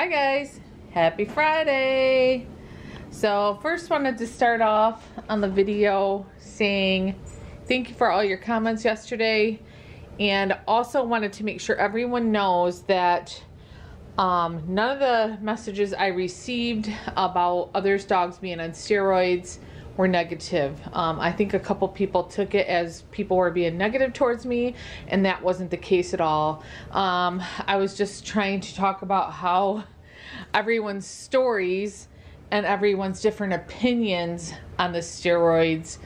Hi guys, happy Friday. So first wanted to start off on the video saying thank you for all your comments yesterday and also wanted to make sure everyone knows that um, none of the messages I received about others dogs being on steroids were negative. Um, I think a couple people took it as people were being negative towards me, and that wasn't the case at all. Um, I was just trying to talk about how everyone's stories and everyone's different opinions on the steroids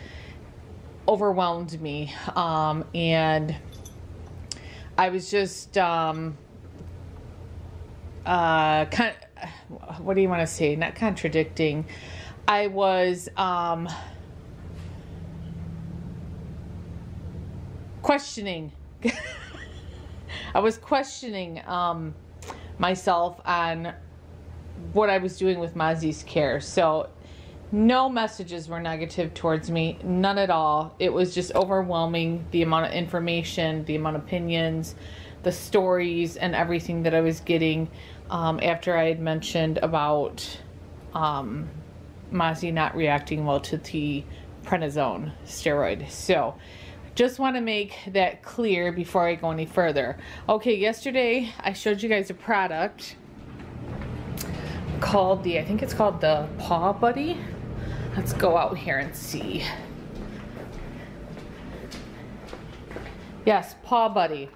overwhelmed me. Um, and I was just, um, uh, kind what do you want to say? Not contradicting. I was um, questioning. I was questioning um, myself on what I was doing with Mozzie's care. So, no messages were negative towards me, none at all. It was just overwhelming the amount of information, the amount of opinions, the stories, and everything that I was getting um, after I had mentioned about. Um, Mozzie not reacting well to the prednisone steroid. So just want to make that clear before I go any further. Okay, yesterday I showed you guys a product called the, I think it's called the Paw Buddy. Let's go out here and see. Yes, Paw Buddy.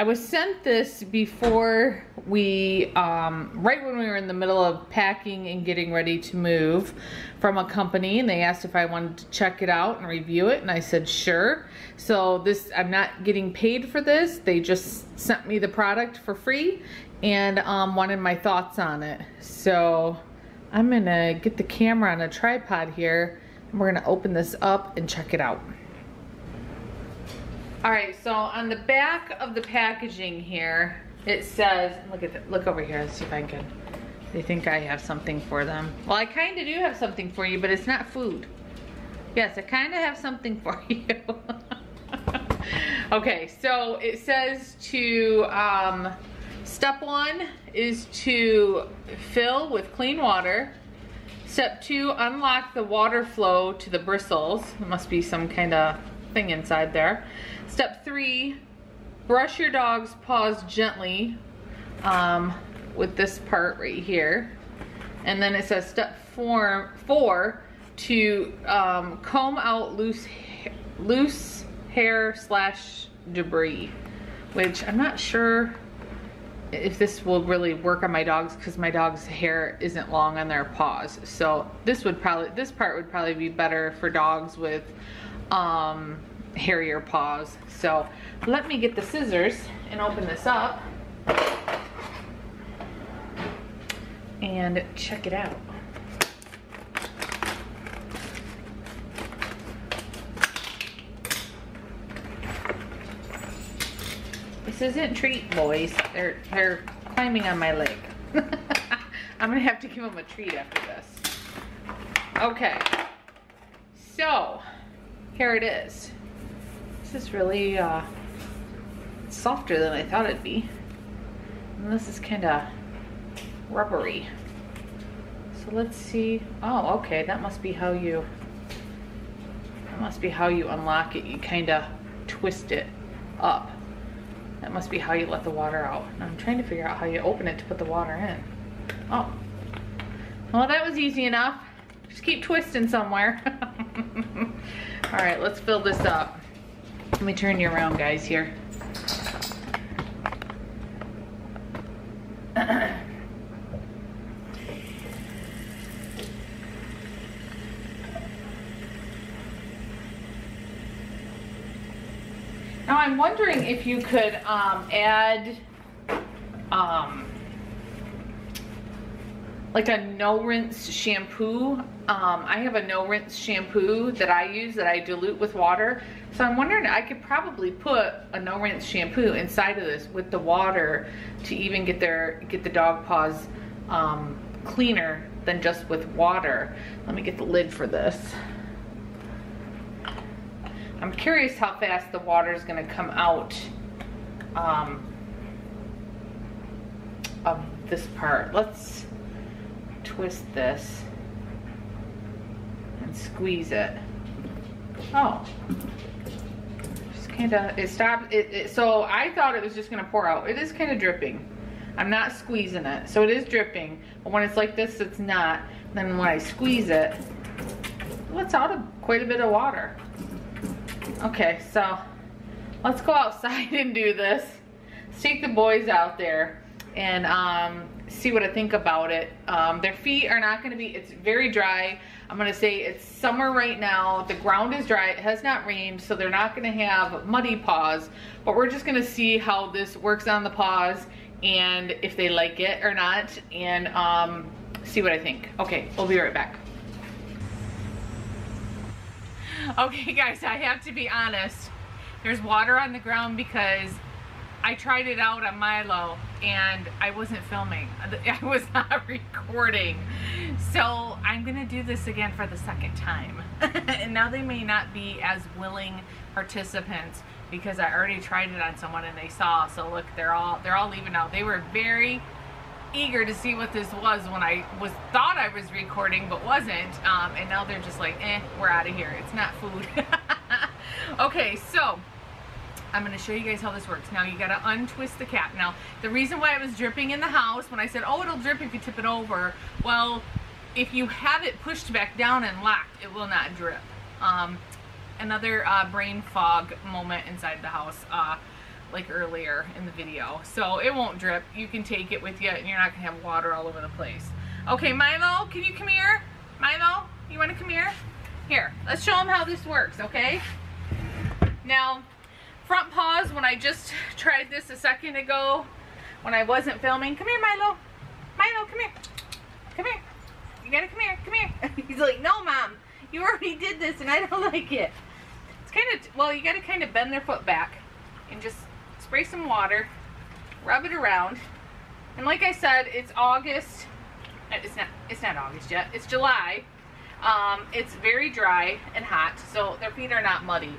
I was sent this before we, um, right when we were in the middle of packing and getting ready to move from a company and they asked if I wanted to check it out and review it and I said sure. So this, I'm not getting paid for this. They just sent me the product for free and um, wanted my thoughts on it. So I'm gonna get the camera on a tripod here and we're gonna open this up and check it out. All right, so on the back of the packaging here, it says, look at the, look over here, let's see if I can, they think I have something for them. Well, I kind of do have something for you, but it's not food. Yes, I kind of have something for you. okay, so it says to, um, step one is to fill with clean water. Step two, unlock the water flow to the bristles. It must be some kind of thing inside there. Step three, brush your dog's paws gently um, with this part right here. And then it says step four, four to um, comb out loose, loose hair slash debris, which I'm not sure if this will really work on my dogs because my dog's hair isn't long on their paws. So this would probably, this part would probably be better for dogs with um, hairier paws. So let me get the scissors and open this up and check it out. This isn't treat boys. They're they're climbing on my leg. I'm gonna have to give them a treat after this. Okay. So here it is. This is really uh, softer than I thought it'd be. And this is kind of rubbery. So let's see. Oh, okay, that must be how you, that must be how you unlock it. You kind of twist it up. That must be how you let the water out. I'm trying to figure out how you open it to put the water in. Oh, well that was easy enough. Just keep twisting somewhere. All right, let's fill this up. Let me turn you around, guys, here. Wondering if you could um, add um, like a no rinse shampoo. Um, I have a no rinse shampoo that I use that I dilute with water. So I'm wondering, I could probably put a no rinse shampoo inside of this with the water to even get their get the dog paws um, cleaner than just with water. Let me get the lid for this. I'm curious how fast the water is gonna come out um, of this part. Let's twist this and squeeze it. Oh, just kind of, it stopped, it, it, so I thought it was just gonna pour out. It is kind of dripping. I'm not squeezing it, so it is dripping, but when it's like this, it's not. Then when I squeeze it, lets out a, quite a bit of water. Okay, so let's go outside and do this. Let's take the boys out there and um, see what I think about it. Um, their feet are not gonna be, it's very dry. I'm gonna say it's summer right now. The ground is dry, it has not rained, so they're not gonna have muddy paws, but we're just gonna see how this works on the paws and if they like it or not and um, see what I think. Okay, we'll be right back. Okay guys, I have to be honest. There's water on the ground because I tried it out on Milo and I wasn't filming. I was not recording. So I'm gonna do this again for the second time. and now they may not be as willing participants because I already tried it on someone and they saw. So look, they're all they're all leaving out. They were very eager to see what this was when I was thought I was recording but wasn't um, and now they're just like eh we're out of here. It's not food. Okay so I'm going to show you guys how this works. Now you got to untwist the cap. Now the reason why it was dripping in the house when I said oh it'll drip if you tip it over well if you have it pushed back down and locked it will not drip. Um, another uh, brain fog moment inside the house. Uh, like earlier in the video. So it won't drip. You can take it with you and you're not going to have water all over the place. Okay, Milo, can you come here? Milo, you want to come here? Here, let's show them how this works, okay? Now, front paws, when I just tried this a second ago, when I wasn't filming, come here, Milo. Milo, come here. Come here. You gotta come here, come here. He's like, no, Mom, you already did this and I don't like it. It's kind of, well, you gotta kind of bend their foot back and just spray some water, rub it around. And like I said, it's August. Uh, it's not, it's not August yet. It's July. Um, it's very dry and hot, so their feet are not muddy.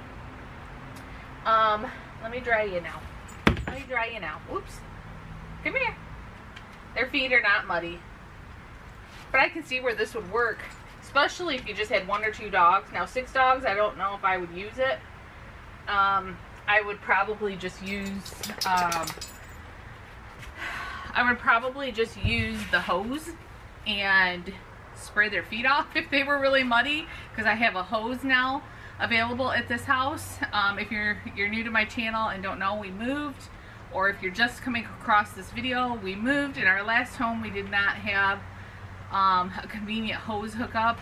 Um, let me dry you now. Let me dry you now. Oops. Come here. Their feet are not muddy. But I can see where this would work, especially if you just had one or two dogs. Now, six dogs, I don't know if I would use it. Um, I would probably just use, um, I would probably just use the hose and spray their feet off if they were really muddy because I have a hose now available at this house. Um, if you're, you're new to my channel and don't know, we moved or if you're just coming across this video, we moved. In our last home, we did not have um, a convenient hose hookup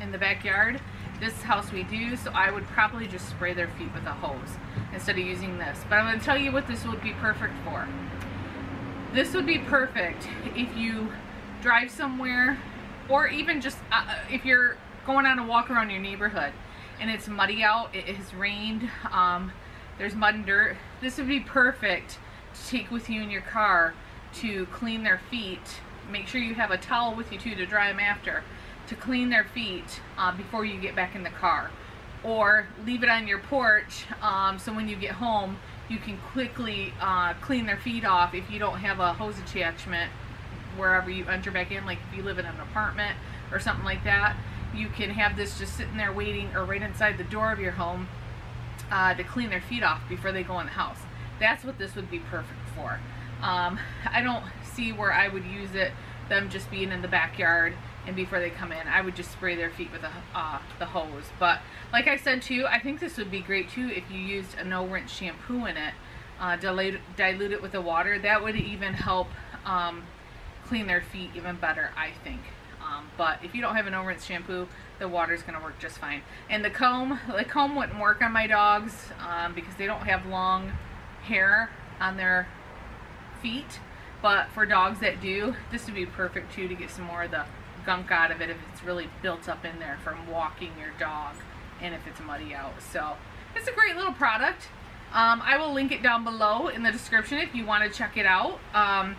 in the backyard. This house we do, so I would probably just spray their feet with a hose instead of using this. But I'm going to tell you what this would be perfect for. This would be perfect if you drive somewhere or even just uh, uh, if you're going on a walk around your neighborhood and it's muddy out, it has rained, um, there's mud and dirt. This would be perfect to take with you in your car to clean their feet. Make sure you have a towel with you too to dry them after to clean their feet uh, before you get back in the car. Or leave it on your porch um, so when you get home you can quickly uh, clean their feet off if you don't have a hose attachment wherever you enter back in like if you live in an apartment or something like that. You can have this just sitting there waiting or right inside the door of your home uh, to clean their feet off before they go in the house. That's what this would be perfect for. Um, I don't see where I would use it them just being in the backyard and before they come in I would just spray their feet with a, uh, the hose. But like I said too I think this would be great too if you used a no rinse shampoo in it uh, dilute, dilute it with the water. That would even help um, clean their feet even better I think. Um, but if you don't have a no rinse shampoo the water is going to work just fine. And the comb the comb wouldn't work on my dogs um, because they don't have long hair on their feet. But for dogs that do this would be perfect too to get some more of the gunk out of it if it's really built up in there from walking your dog and if it's muddy out. So it's a great little product. Um, I will link it down below in the description if you want to check it out. Um,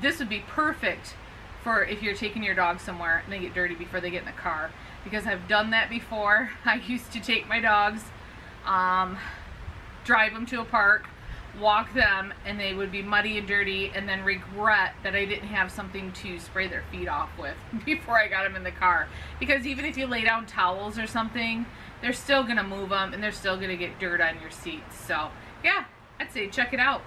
this would be perfect for if you're taking your dog somewhere and they get dirty before they get in the car because I've done that before. I used to take my dogs, um, drive them to a park, walk them and they would be muddy and dirty and then regret that I didn't have something to spray their feet off with before I got them in the car. Because even if you lay down towels or something, they're still going to move them and they're still going to get dirt on your seats. So, yeah, I'd say check it out.